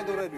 前取れる。